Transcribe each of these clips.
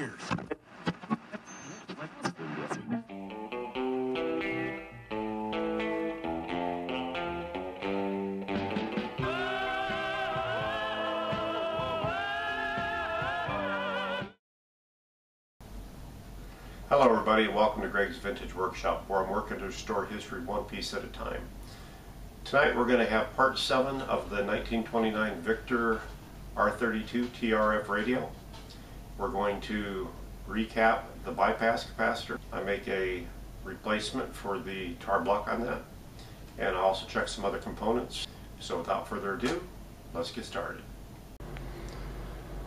Hello everybody and welcome to Gregg's Vintage Workshop where I'm working to restore history one piece at a time. Tonight we're going to have part 7 of the 1929 Victor R32 TRF radio. We're going to recap the bypass capacitor. I make a replacement for the tar block on that and I also check some other components. So without further ado, let's get started.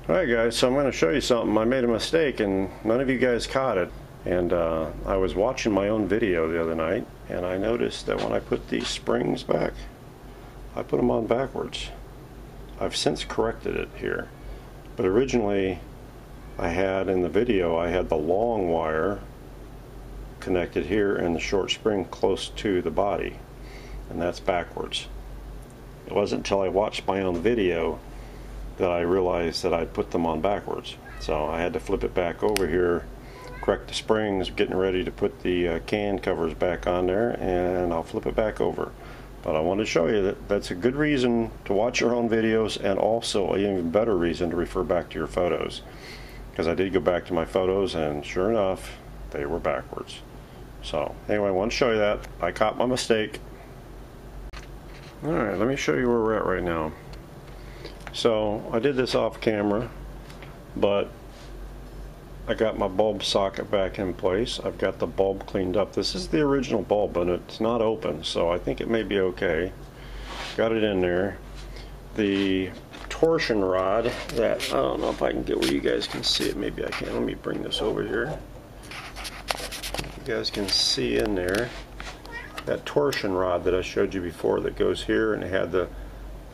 Alright guys, so I'm going to show you something. I made a mistake and none of you guys caught it. And uh, I was watching my own video the other night and I noticed that when I put these springs back, I put them on backwards. I've since corrected it here. But originally I had in the video, I had the long wire connected here and the short spring close to the body. And that's backwards. It wasn't until I watched my own video that I realized that I'd put them on backwards. So I had to flip it back over here correct the springs, getting ready to put the uh, can covers back on there, and I'll flip it back over. But I want to show you that that's a good reason to watch your own videos and also an even better reason to refer back to your photos. Because I did go back to my photos and sure enough, they were backwards. So anyway, I want to show you that. I caught my mistake. Alright, let me show you where we're at right now. So I did this off camera, but I got my bulb socket back in place. I've got the bulb cleaned up. This is the original bulb, and it's not open, so I think it may be okay. Got it in there. The torsion rod that, I don't know if I can get where you guys can see it. Maybe I can. Let me bring this over here. You guys can see in there that torsion rod that I showed you before that goes here and it had the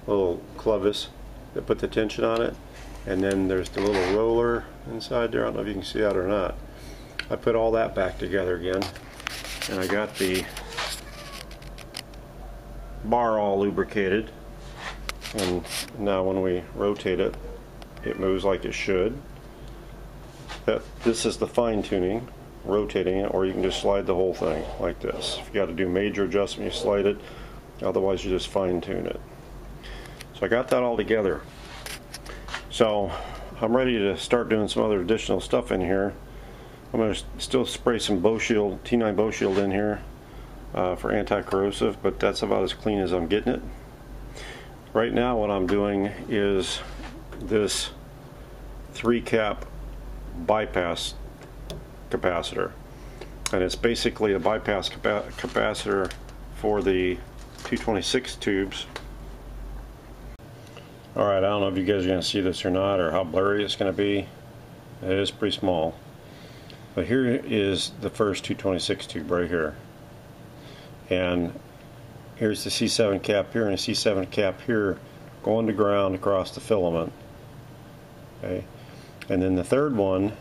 little clevis that put the tension on it and then there's the little roller inside there I don't know if you can see that or not I put all that back together again and I got the bar all lubricated and now when we rotate it it moves like it should. That this is the fine-tuning rotating it or you can just slide the whole thing like this. If you got to do major adjustment you slide it. Otherwise you just fine-tune it. So I got that all together. So I'm ready to start doing some other additional stuff in here. I'm going to still spray some Boeshield, T9 Boeshield in here uh, for anti-corrosive, but that's about as clean as I'm getting it. Right now what I'm doing is this three cap bypass capacitor. And it's basically a bypass capa capacitor for the 226 tubes Alright, I don't know if you guys are going to see this or not or how blurry it's going to be. It is pretty small. But here is the first 226 tube right here. And here's the C7 cap here and a C7 cap here going to ground across the filament. Okay. And then the third one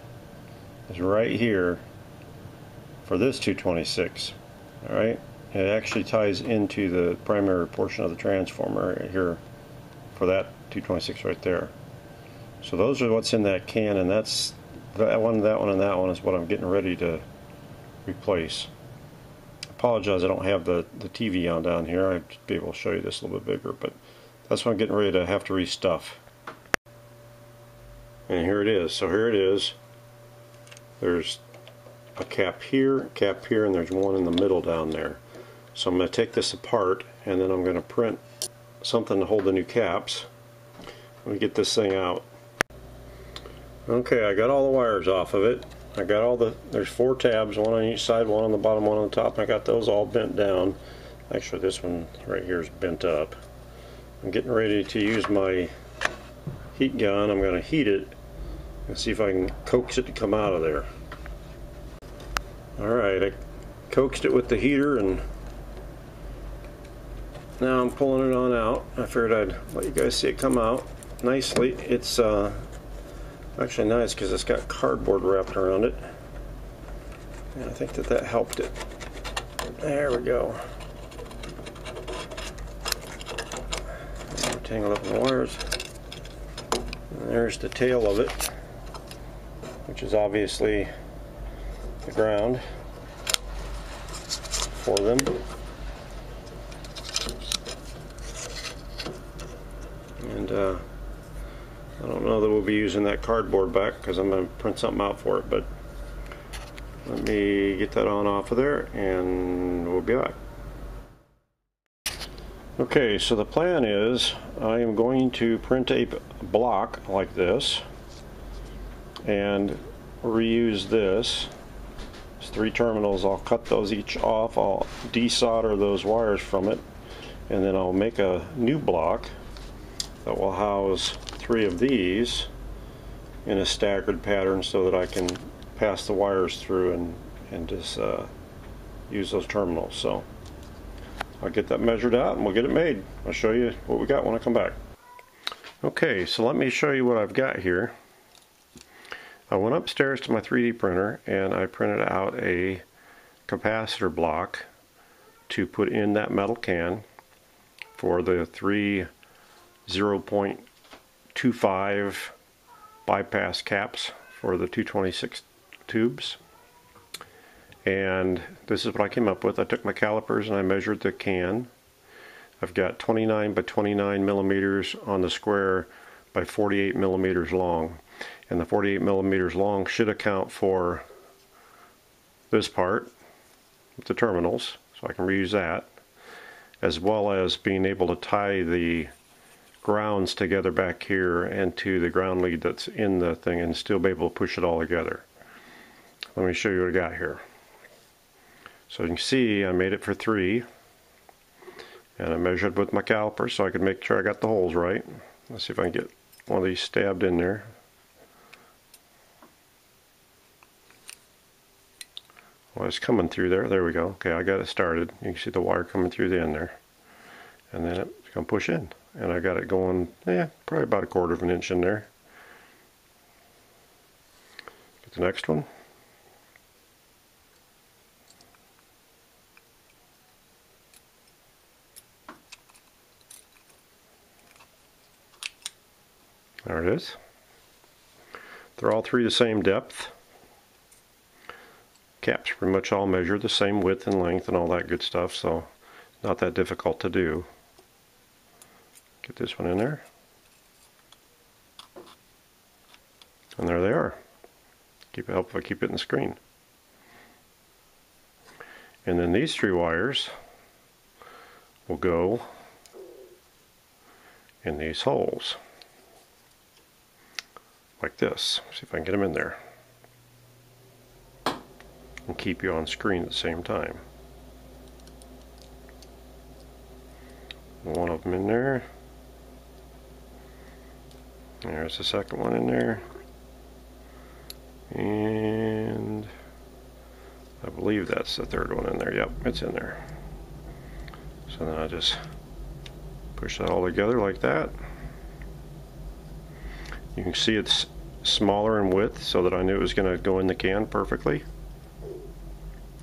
is right here for this 226. Alright. It actually ties into the primary portion of the transformer right here for that 226 right there. So those are what's in that can, and that's that one, that one, and that one is what I'm getting ready to replace. Apologize, I don't have the, the TV on down here. I'd be able to show you this a little bit bigger, but that's what I'm getting ready to have to restuff. And here it is. So here it is. There's a cap here, cap here, and there's one in the middle down there. So I'm going to take this apart, and then I'm going to print something to hold the new caps. Let me get this thing out. Okay, I got all the wires off of it. I got all the, there's four tabs, one on each side, one on the bottom, one on the top, and I got those all bent down. Actually, this one right here is bent up. I'm getting ready to use my heat gun. I'm going to heat it and see if I can coax it to come out of there. Alright, I coaxed it with the heater and now I'm pulling it on out. I figured I'd let you guys see it come out nicely. It's uh, actually nice because it's got cardboard wrapped around it. And I think that that helped it. There we go. Tangled up in the wires. And there's the tail of it, which which is obviously the ground for them. And uh, I don't know that cardboard back because I'm going to print something out for it, but let me get that on off of there and we'll be back. Okay, so the plan is I am going to print a block like this and reuse this. It's three terminals. I'll cut those each off. I'll desolder those wires from it and then I'll make a new block that will house three of these in a staggered pattern so that I can pass the wires through and, and just uh, use those terminals. So. I'll get that measured out and we'll get it made. I'll show you what we got when I come back. Okay, so let me show you what I've got here. I went upstairs to my 3D printer and I printed out a capacitor block to put in that metal can for the three 0.25 bypass caps for the 226 tubes and this is what I came up with. I took my calipers and I measured the can. I've got 29 by 29 millimeters on the square by 48 millimeters long. And the 48 millimeters long should account for this part with the terminals, so I can reuse that, as well as being able to tie the grounds together back here and to the ground lead that's in the thing and still be able to push it all together. Let me show you what I got here. So you can see I made it for three and I measured with my caliper so I could make sure I got the holes right. Let's see if I can get one of these stabbed in there. Well, it's coming through there. There we go. Okay, I got it started. You can see the wire coming through the end there. And then it's going to push in. And I got it going, yeah, probably about a quarter of an inch in there. Get the next one. There it is. They're all three the same depth. Caps pretty much all measure the same width and length and all that good stuff, so not that difficult to do. Get this one in there. And there they are. Keep it help if I keep it in the screen. And then these three wires will go in these holes like this. See if I can get them in there. And keep you on screen at the same time. One of them in there. There's the second one in there. And I believe that's the third one in there. Yep, it's in there. So then I just push that all together like that. You can see it's smaller in width so that I knew it was going to go in the can perfectly.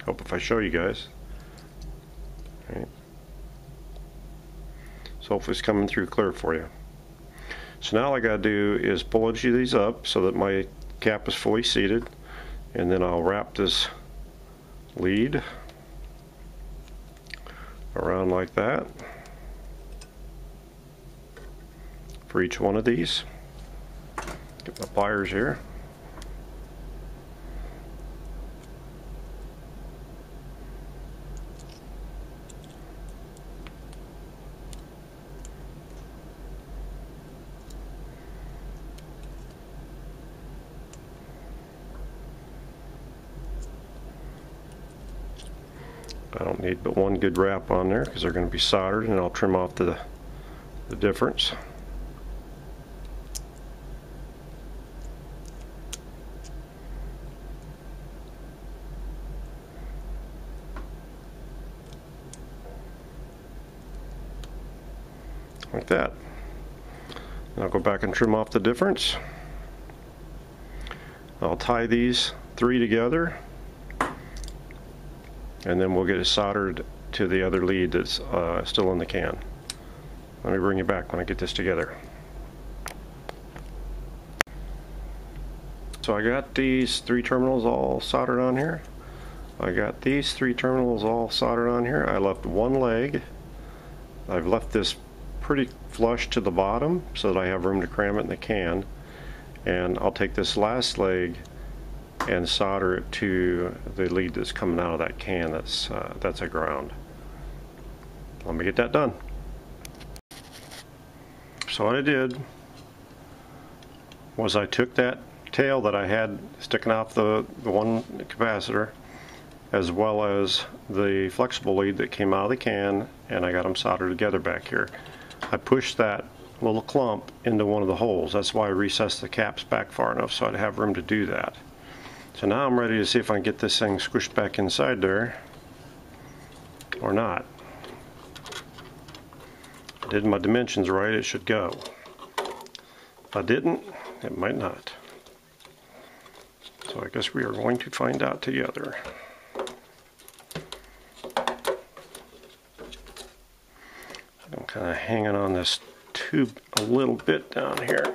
Hope if I show you guys. Right. So hopefully it's coming through clear for you. So now all I got to do is pull each of these up so that my cap is fully seated and then I'll wrap this lead around like that for each one of these. Get my pliers here. Need but one good wrap on there because they're going to be soldered and I'll trim off the, the difference. like that. And I'll go back and trim off the difference. I'll tie these three together and then we'll get it soldered to the other lead that's uh, still in the can. Let me bring you back when I get this together. So I got these three terminals all soldered on here. I got these three terminals all soldered on here. I left one leg. I've left this pretty flush to the bottom so that I have room to cram it in the can. And I'll take this last leg and solder it to the lead that's coming out of that can that's, uh, that's a ground. Let me get that done. So what I did was I took that tail that I had sticking off the, the one capacitor as well as the flexible lead that came out of the can and I got them soldered together back here. I pushed that little clump into one of the holes. That's why I recessed the caps back far enough so I'd have room to do that. So now I'm ready to see if I can get this thing squished back inside there or not. I did my dimensions right, it should go. If I didn't, it might not. So I guess we are going to find out together. I'm kind of hanging on this tube a little bit down here.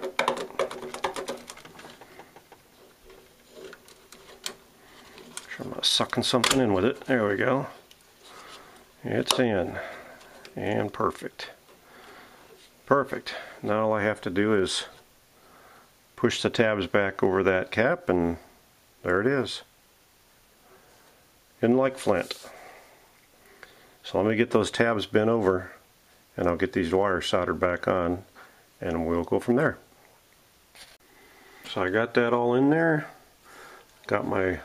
Sucking something in with it. There we go. It's in. And perfect. Perfect. Now all I have to do is push the tabs back over that cap and there it is. In like flint. So let me get those tabs bent over and I'll get these wires soldered back on and we'll go from there. So I got that all in there. Got my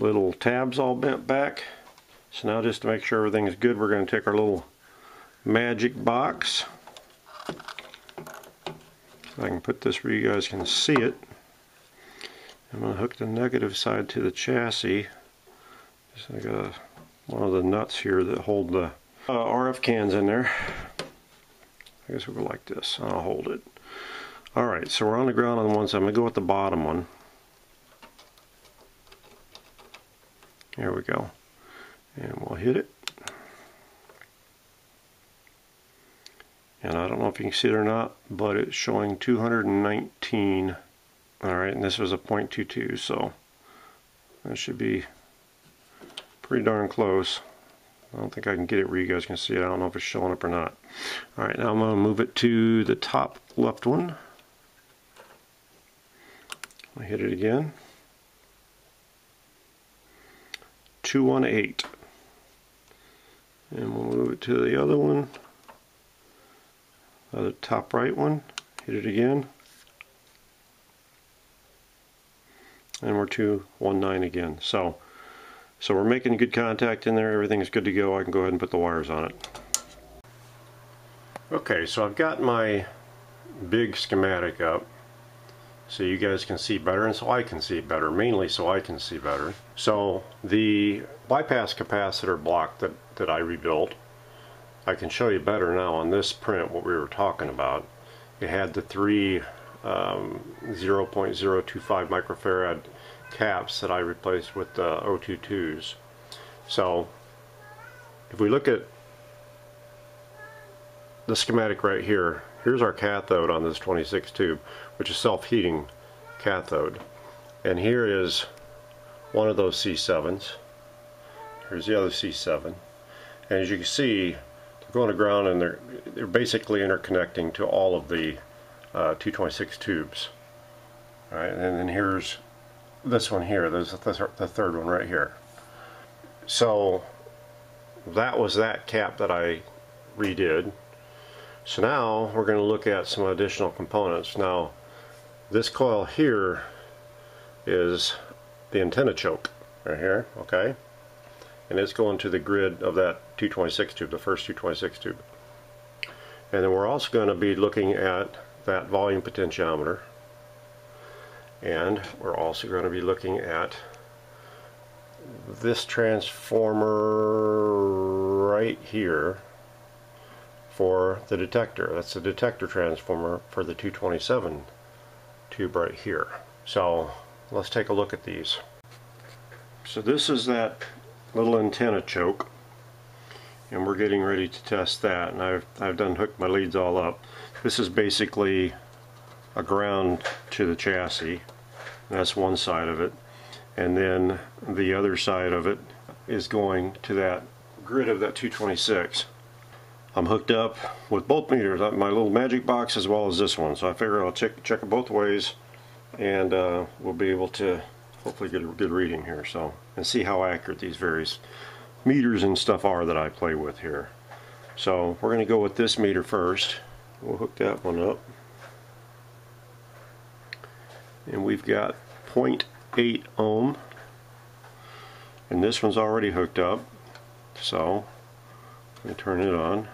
little tabs all bent back. So now just to make sure everything is good, we're going to take our little magic box. I can put this where you guys can see it. I'm going to hook the negative side to the chassis. Just like a, one of the nuts here that hold the uh, RF cans in there. I guess we'll go like this. I'll hold it. Alright, so we're on the ground on one side. I'm going to go with the bottom one. There we go. And we'll hit it. And I don't know if you can see it or not, but it's showing 219 Alright, and this was a 0.22, so that should be pretty darn close. I don't think I can get it where you guys can see it. I don't know if it's showing up or not. Alright, now I'm going to move it to the top left one. I hit it again. 218. And we'll move it to the other one. The top right one. Hit it again. and we're 219 again. So, so we're making good contact in there. Everything's good to go. I can go ahead and put the wires on it. Okay, so I've got my big schematic up so you guys can see better and so I can see better, mainly so I can see better. So the bypass capacitor block that, that I rebuilt, I can show you better now on this print what we were talking about. It had the three um, 0.025 microfarad caps that I replaced with the 022s. So if we look at the schematic right here, here's our cathode on this 26 tube, which is self-heating cathode. And here is one of those C7s. Here's the other C7. And as you can see, they're going to ground and they're, they're basically interconnecting to all of the uh, 226 tubes. Alright, and then here's this one here. There's the, the third one right here. So that was that cap that I redid. So now we're going to look at some additional components. Now this coil here is the antenna choke right here, okay? And it's going to the grid of that 226 tube, the first 226 tube. And then we're also going to be looking at that volume potentiometer and we're also going to be looking at this transformer right here for the detector. That's the detector transformer for the 227 tube right here. So let's take a look at these. So this is that little antenna choke and we're getting ready to test that and I've, I've done hooked my leads all up this is basically a ground to the chassis That's one side of it. And then the other side of it is going to that grid of that 226. I'm hooked up with both meters, uh, my little magic box as well as this one. So I figure I'll check, check it both ways and uh, we'll be able to hopefully get a good reading here. So and see how accurate these various meters and stuff are that I play with here. So we're going to go with this meter first. We'll hook that one up. And we've got 0.8 ohm. And this one's already hooked up. So let me turn it on,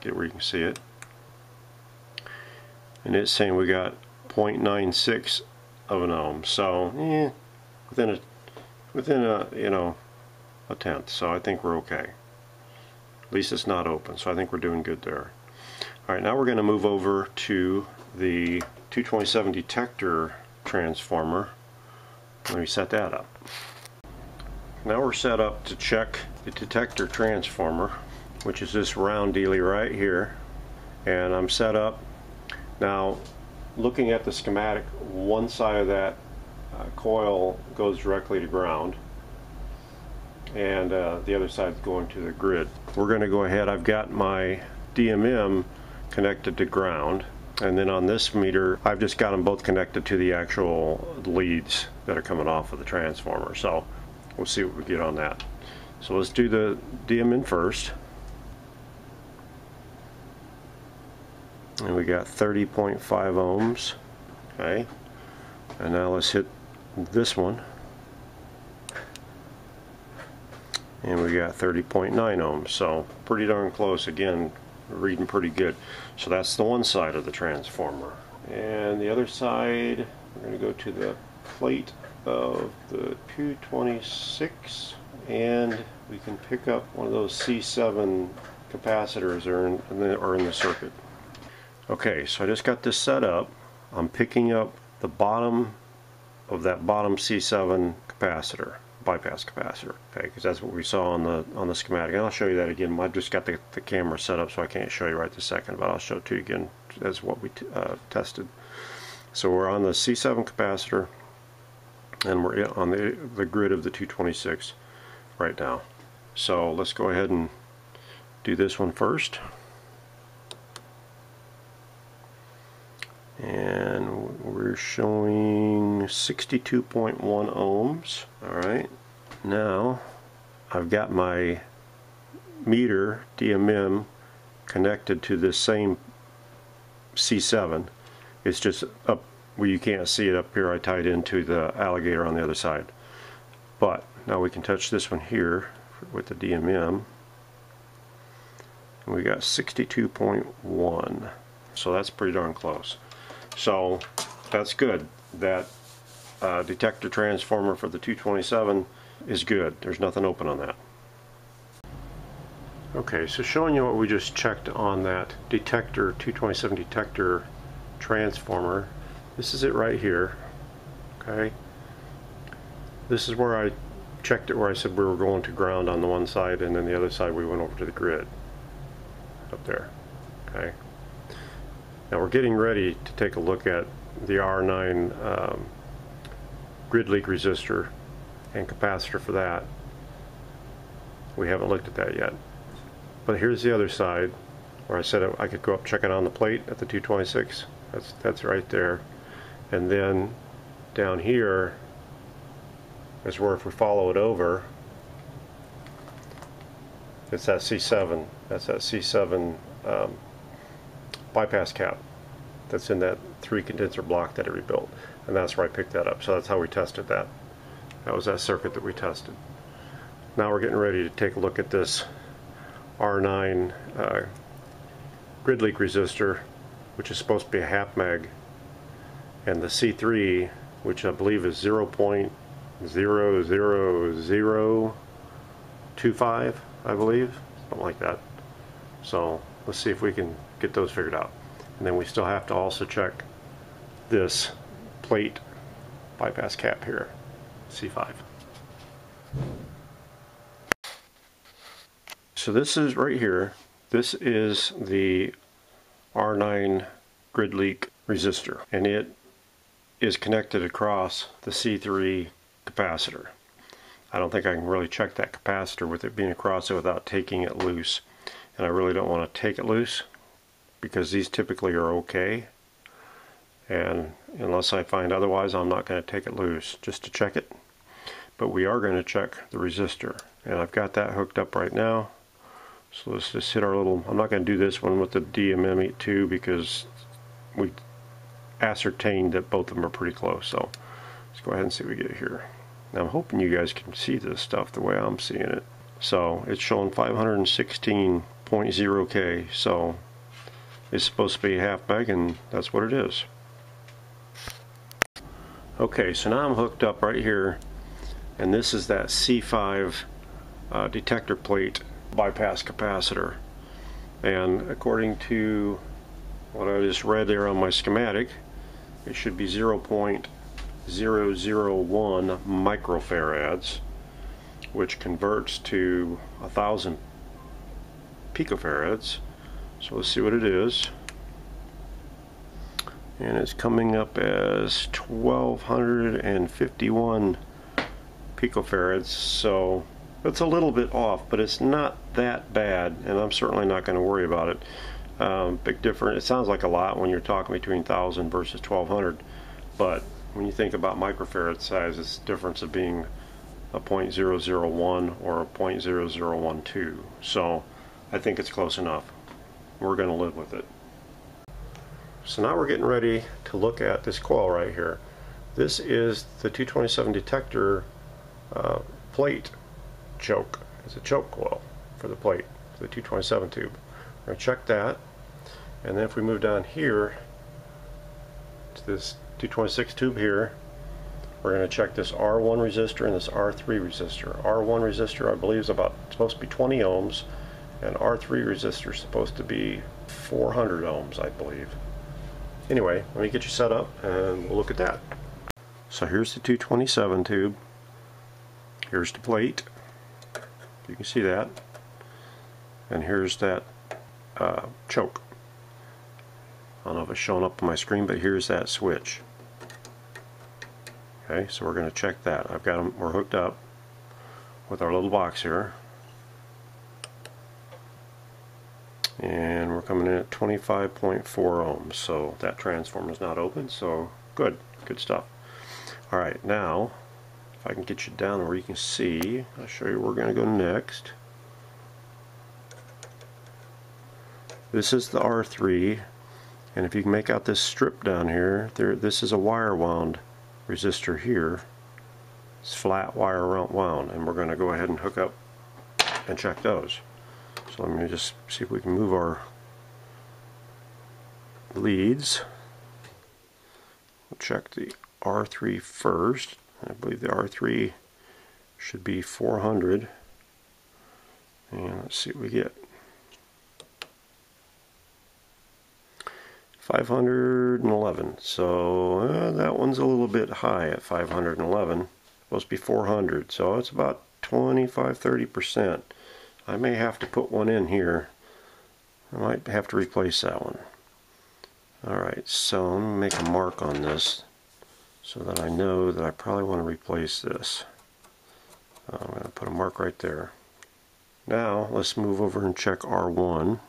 get where you can see it. And it's saying we got 0.96 of an ohm. So, eh, within a, within a, you know, a tenth. So I think we're okay. At least it's not open, so I think we're doing good there. All right, now we're going to move over to the 227 detector transformer. Let me set that up. Now we're set up to check the detector transformer, which is this round dealy right here. And I'm set up. Now, looking at the schematic, one side of that uh, coil goes directly to ground and uh, the other side going to the grid. We're going to go ahead, I've got my DMM connected to ground and then on this meter I've just got them both connected to the actual leads that are coming off of the transformer so we'll see what we get on that. So let's do the DMM first. And we got 30.5 ohms. Okay. And now let's hit this one. and we got 30.9 ohms so pretty darn close again reading pretty good so that's the one side of the transformer and the other side we're going to go to the plate of the 226 and we can pick up one of those C7 capacitors are in the circuit okay so I just got this set up. I'm picking up the bottom of that bottom C7 capacitor bypass capacitor okay because that's what we saw on the on the schematic. And I'll show you that again. I've just got the, the camera set up so I can't show you right this second but I'll show it to you again as what we uh, tested. So we're on the C7 capacitor and we're on the, the grid of the 226 right now. So let's go ahead and do this one first and we're showing 62.1 ohms. Alright now I've got my meter DMM connected to this same C7 it's just up where you can't see it up here. I tied into the alligator on the other side. But now we can touch this one here with the DMM and we got 62.1 so that's pretty darn close so that's good. That uh, detector transformer for the 227 is good. There's nothing open on that. Okay, so showing you what we just checked on that detector, 227 detector transformer. This is it right here. Okay. This is where I checked it where I said we were going to ground on the one side and then the other side we went over to the grid. Up there. Okay. Now we're getting ready to take a look at the R9 um, grid leak resistor and capacitor for that. We haven't looked at that yet. But here's the other side where I said I could go up check it on the plate at the 226. That's, that's right there. And then down here is where if we follow it over, it's that C7. That's that C7 um, bypass cap that's in that three condenser block that I rebuilt. And that's where I picked that up. So that's how we tested that. That was that circuit that we tested. Now we're getting ready to take a look at this R9 uh, grid leak resistor which is supposed to be a half meg and the C3 which I believe is 0.00025 I believe something like that. So let's see if we can get those figured out. And then we still have to also check this plate bypass cap here, C5. So this is right here, this is the R9 grid leak resistor and it is connected across the C3 capacitor. I don't think I can really check that capacitor with it being across it without taking it loose. And I really don't want to take it loose because these typically are okay. And unless I find otherwise, I'm not going to take it loose just to check it. But we are going to check the resistor. And I've got that hooked up right now. So let's just hit our little, I'm not going to do this one with the DMM82 because we ascertained that both of them are pretty close. So let's go ahead and see what we get here. Now I'm hoping you guys can see this stuff the way I'm seeing it. So it's showing 516.0K. So it's supposed to be half meg and that's what it is. Okay, so now I'm hooked up right here and this is that C5 uh, detector plate bypass capacitor. And according to what I just read there on my schematic, it should be 0.001 microfarads, which converts to a thousand picofarads. So let's see what it is. And it's coming up as 1251 picofarads. So it's a little bit off, but it's not that bad, and I'm certainly not going to worry about it. Um, big difference. It sounds like a lot when you're talking between 1,000 versus 1,200, but when you think about microfarad size, it's the difference of being a 0.001 or a 0.0012. So I think it's close enough. We're going to live with it. So now we're getting ready to look at this coil right here. This is the 227 detector uh, plate choke. It's a choke coil for the plate, for the 227 tube. We're going to check that. And then if we move down here to this 226 tube here, we're going to check this R1 resistor and this R3 resistor. R1 resistor I believe is about supposed to be 20 ohms and R3 resistor is supposed to be 400 ohms I believe. Anyway, let me get you set up and we'll look at that. So here's the 227 tube. Here's the plate. You can see that. And here's that uh, choke. I don't know if it's showing up on my screen, but here's that switch. Okay, so we're going to check that. I've got them, we're hooked up with our little box here. And we're coming in at 25.4 ohms, so that transformer is not open, so good, good stuff. Alright, now, if I can get you down where you can see, I'll show you where we're going to go next. This is the R3, and if you can make out this strip down here, there, this is a wire wound resistor here. It's flat wire wound, and we're going to go ahead and hook up and check those. Let me just see if we can move our leads. We'll check the R3 first. I believe the R3 should be 400. And let's see what we get. 511. So uh, that one's a little bit high at 511. Supposed to be 400. So it's about 25 30%. I may have to put one in here. I might have to replace that one. Alright, so I'm to make a mark on this so that I know that I probably want to replace this. I'm going to put a mark right there. Now let's move over and check R1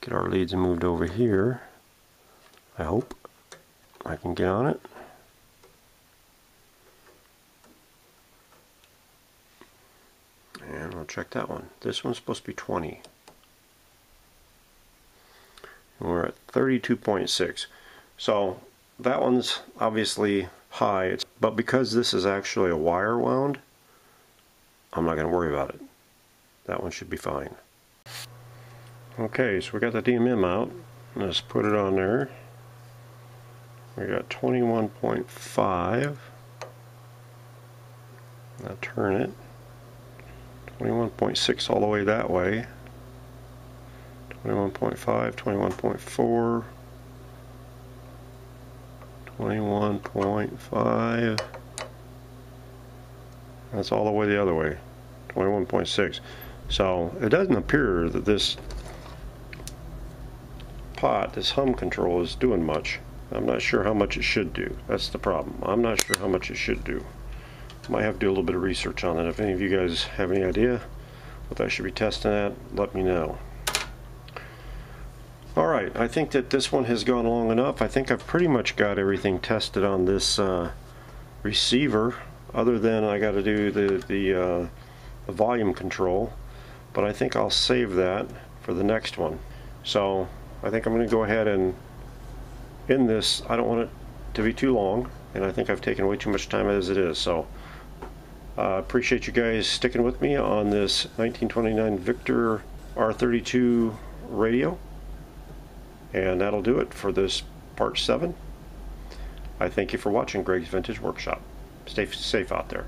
get our leads moved over here. I hope I can get on it. And I'll check that one. This one's supposed to be 20. And we're at 32.6. So that one's obviously high, but because this is actually a wire wound, I'm not going to worry about it. That one should be fine. Okay, so we got the DMM out. Let's put it on there. We got 21.5. Now turn it. 21.6 all the way that way. 21.5, 21.4, 21.5. That's all the way the other way. 21.6. So it doesn't appear that this pot, this hum control is doing much. I'm not sure how much it should do. That's the problem. I'm not sure how much it should do. Might have to do a little bit of research on that. If any of you guys have any idea what I should be testing at, let me know. Alright, I think that this one has gone long enough. I think I've pretty much got everything tested on this uh, receiver, other than I got to do the, the, uh, the volume control. But I think I'll save that for the next one. So I think I'm going to go ahead and end this. I don't want it to be too long, and I think I've taken way too much time as it is. So I uh, appreciate you guys sticking with me on this 1929 Victor R32 radio. And that'll do it for this part 7. I thank you for watching Gregg's Vintage Workshop. Stay safe out there.